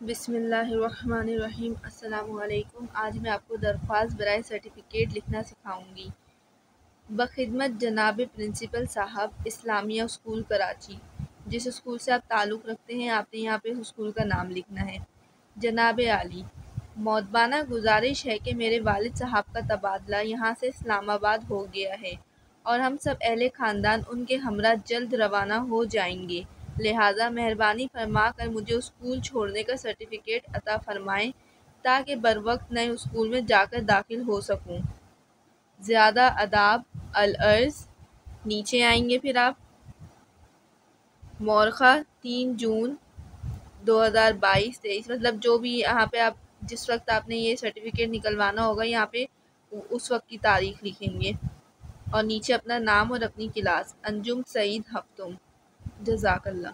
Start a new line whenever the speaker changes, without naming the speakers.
बिसमीम अल्लाम आज मैं आपको दरख्वास्त बर सर्टिफ़िकेट लिखना सिखाऊँगी। बखदमत जनाब प्रिंसिपल साहब, इस्लामिया स्कूल, कराची। जिस स्कूल से आप ताल्लुक़ रखते हैं, आपने यहाँ पे स्कूल का नाम लिखना है। जनाब आली, मौतबाना गुजारिश है कि मेरे वालिद साहब का तबादला यहाँ से इस्लामाबाद हो गया है और हम सब अहले ख़ानदान, उनके हमरा जल्द रवाना हो जाएँगे। लिहाजा मेहरबानी फरमा कर मुझे स्कूल छोड़ने का सर्टिफ़िकेट अता फ़रमाएँ, ताकि बर वक्त नए स्कूल में जाकर दाखिल हो सकूँ। ज़्यादा अदाब अलअर्ज़ नीचे आएँगे फिर आप। मोरखा, तीन जून 2022 तेईस। मतलब जो भी यहाँ पे आप, जिस वक्त आपने ये सर्टिफ़िकेट निकलवाना होगा, यहाँ पे उस वक्त की तारीख़ लिखेंगे। और नीचे अपना नाम और अपनी क्लास। अंजुम सईद हफ्तुम जजाकल्ला